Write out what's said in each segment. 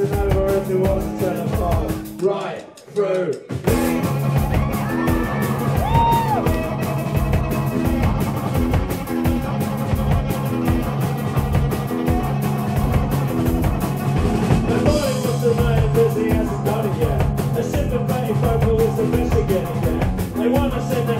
and over into what's set afire. Right through. Enthusiasm, not. A is the best. They wanna send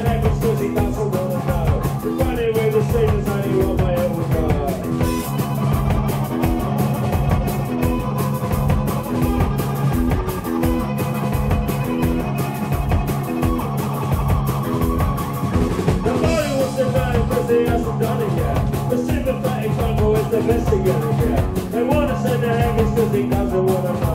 the. They wanna send the hangers cause they got the water.